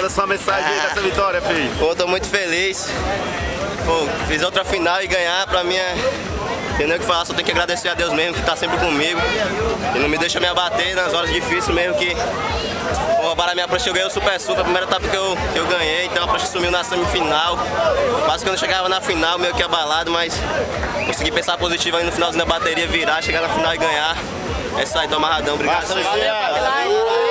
Manda sua mensagem aí dessa vitória, filho. Pô, tô muito feliz. Pô, fiz outra final e ganhar pra mim é. Tem nem o que falar, só tenho que agradecer a Deus mesmo que tá sempre comigo. E não me deixa me abater nas horas difíceis mesmo que. Roubaram a minha prancha, eu ganhei o Super foi a primeira etapa que eu, que eu ganhei, então a prancha sumiu na semifinal. Quase que eu não chegava na final, meio que abalado, mas consegui pensar positivo aí no finalzinho da bateria, virar, chegar na final e ganhar. É isso aí, tô amarradão, obrigado. Luciano.